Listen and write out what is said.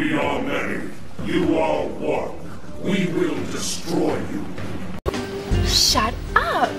We are many. You are one. We will destroy you. Shut up!